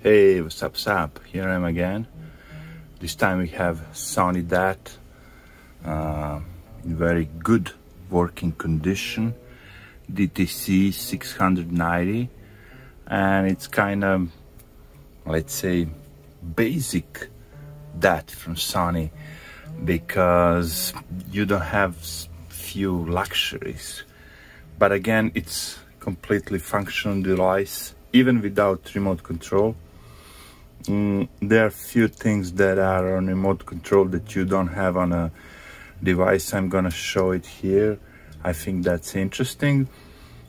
Hey, what's up, what's up? Here I am again. This time we have Sony DAT uh, in very good working condition. DTC 690 and it's kind of, let's say, basic DAT from Sony because you don't have few luxuries. But again, it's completely functional device even without remote control Mm, there are few things that are on remote control that you don't have on a device. I'm gonna show it here. I think that's interesting.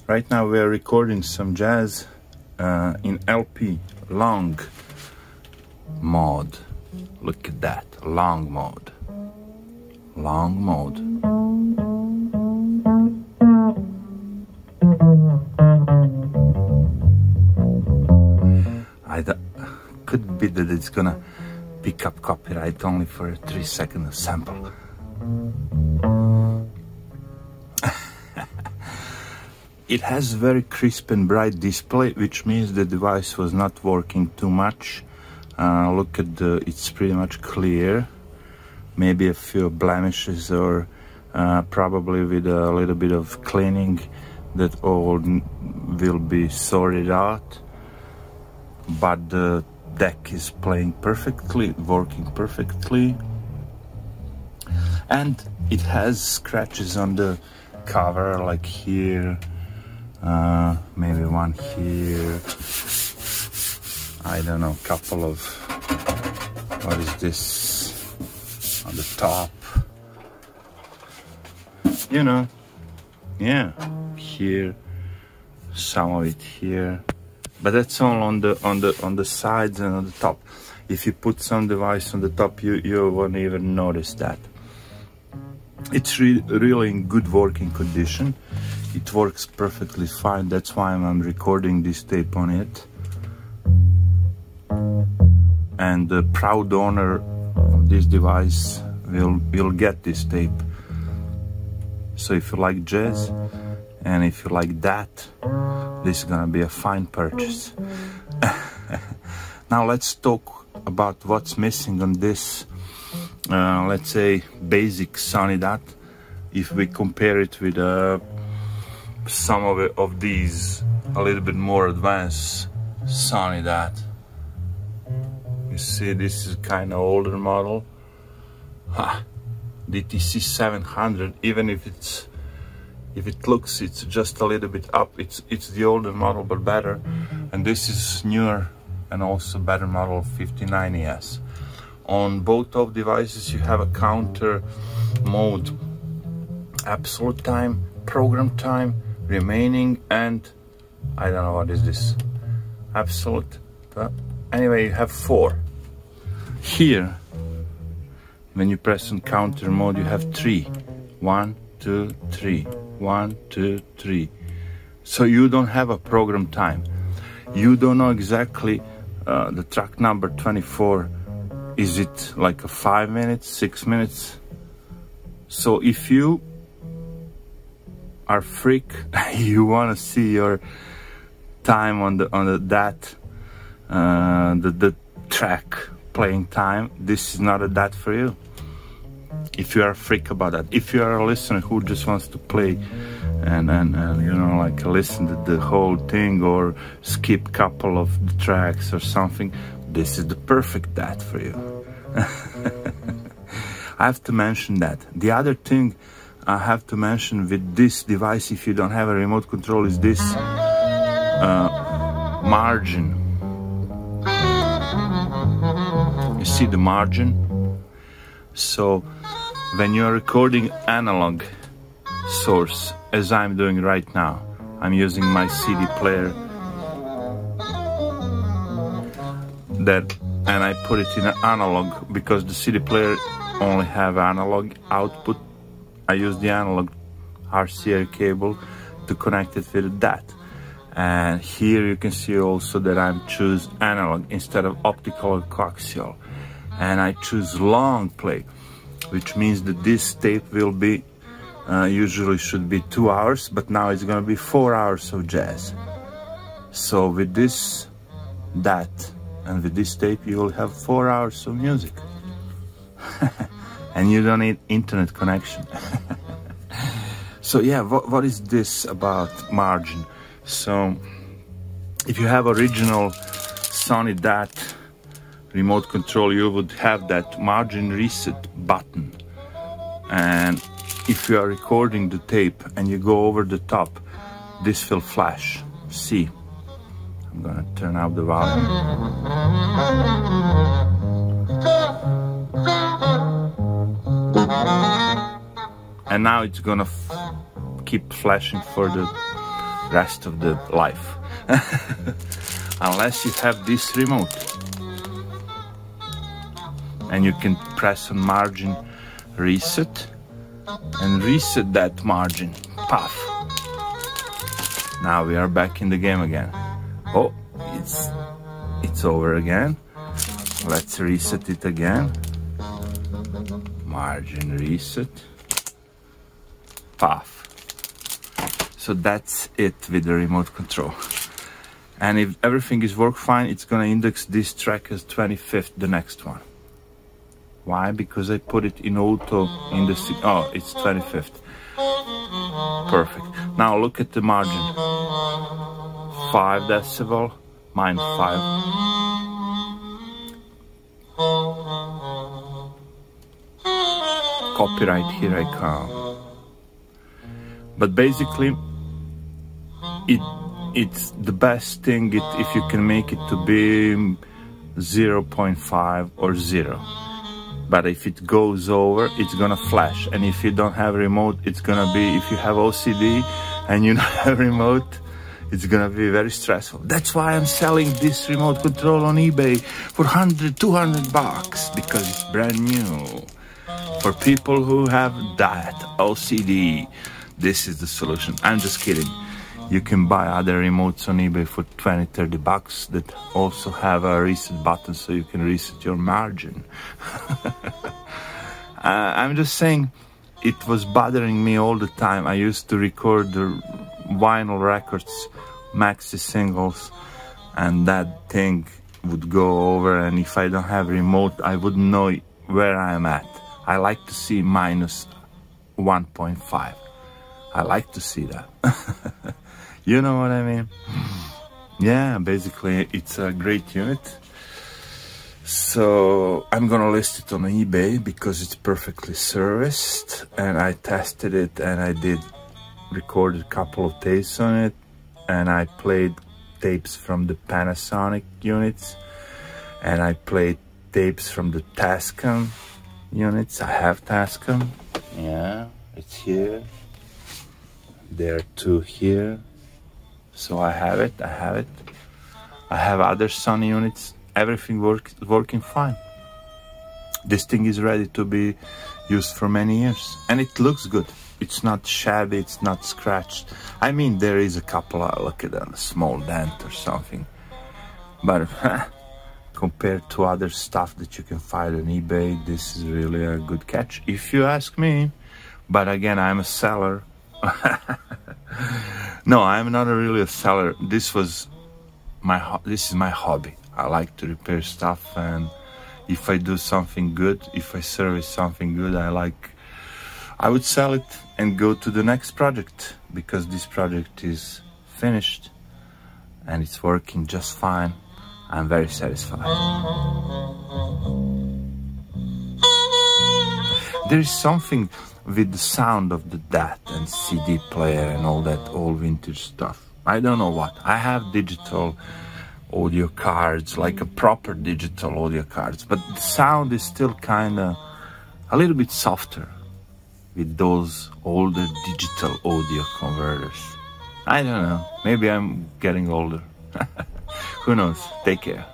Right now we're recording some jazz uh, in LP, long mode. Look at that, long mode. Long mode. Be that it's gonna pick up copyright only for a three second sample. it has very crisp and bright display, which means the device was not working too much. Uh, look at the, it's pretty much clear. Maybe a few blemishes or uh, probably with a little bit of cleaning that all will be sorted out. But the deck is playing perfectly, working perfectly. And it has scratches on the cover, like here, uh, maybe one here. I don't know, couple of, what is this on the top? You know, yeah, here, some of it here but that's all on the on the on the sides and on the top if you put some device on the top you you won't even notice that. It's re really in good working condition. It works perfectly fine. That's why I'm recording this tape on it. And the proud owner of this device will will get this tape so if you like jazz and if you like that this is gonna be a fine purchase. Now let's talk about what's missing on this uh, let's say basic Sony DAT if we compare it with uh, some of, it, of these a little bit more advanced Sony DAT you see this is kind of older model. DTC 700 even if it's if it looks it's just a little bit up it's it's the older model but better. And this is newer and also better model 59es on both of devices you have a counter mode. Absolute time program time remaining and I don't know what is this. Absolute but anyway you have four. Here when you press on counter mode you have three one two three one, two, three. So you don't have a program time. You don't know exactly uh, the track number 24. Is it like a five minutes, six minutes? So if you are freak, you want to see your time on the on the that uh, the the track playing time. This is not a DAT for you if you are a freak about that if you are a listener who just wants to play and, and, and you know like listen to the whole thing or skip couple of the tracks or something this is the perfect DAT for you. I have to mention that. The other thing I have to mention with this device if you don't have a remote control is this uh, margin. You see the margin? So when you're recording analog source, as I'm doing right now, I'm using my CD player that and I put it in an analog because the CD player only have analog output. I use the analog RCA cable to connect it with that. And here you can see also that I'm choose analog instead of optical or coaxial. And I choose long play which means that this tape will be uh, usually should be two hours but now it's gonna be four hours of jazz so with this DAT and with this tape you will have four hours of music. and you don't need internet connection. so yeah, what, what is this about margin? So if you have original Sony DAT remote control, you would have that margin reset button. And if you are recording the tape and you go over the top, this will flash. See, I'm gonna turn up the volume. And now it's gonna keep flashing for the rest of the life. Unless you have this remote. And you can press on margin reset and reset that margin. Puff. Now we are back in the game again. Oh, it's it's over again. Let's reset it again. Margin reset. Puff. So that's it with the remote control. And if everything is work fine, it's gonna index this track as 25th, the next one. Why? Because I put it in auto in the, oh, it's 25th. Perfect. Now look at the margin. 5 decibel, mine 5. Copyright, here I come. But basically, it it's the best thing it, if you can make it to be 0.5 or 0 but if it goes over it's gonna flash. And if you don't have remote it's gonna be if you have OCD and you don't have remote it's gonna be very stressful. That's why I'm selling this remote control on eBay for 100 200 bucks because it's brand new. For people who have that OCD this is the solution. I'm just kidding you can buy other remotes on eBay for 20, 30 bucks that also have a reset button so you can reset your margin. uh, I'm just saying it was bothering me all the time. I used to record the vinyl records, maxi singles, and that thing would go over and if I don't have remote, I wouldn't know where I am at. I like to see minus 1.5. I like to see that. You know what I mean? Yeah, basically it's a great unit. So I'm gonna list it on eBay because it's perfectly serviced and I tested it and I did recorded a couple of tapes on it and I played tapes from the Panasonic units and I played tapes from the Tascam units. I have Tascam. Yeah, it's here. There are two here so I have it, I have it. I have other Sony units, everything work, working fine. This thing is ready to be used for many years and it looks good. It's not shabby, it's not scratched. I mean, there is a couple, of, look at that, a small dent or something. But compared to other stuff that you can find on eBay, this is really a good catch, if you ask me. But again, I'm a seller. no, I'm not really a seller. This was my this is my hobby. I like to repair stuff, and if I do something good, if I service something good, I like. I would sell it and go to the next project because this project is finished and it's working just fine. I'm very satisfied. There is something with the sound of the DAT and CD player and all that old vintage stuff. I don't know what. I have digital audio cards, like a proper digital audio cards, but the sound is still kind of a little bit softer with those older digital audio converters. I don't know. Maybe I'm getting older. Who knows? Take care.